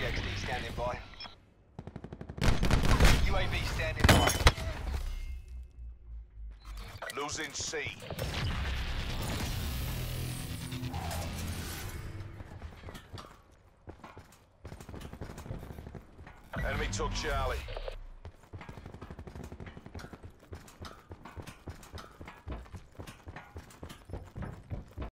CXD standing by. UAV standing by. Losing C. Enemy took Charlie.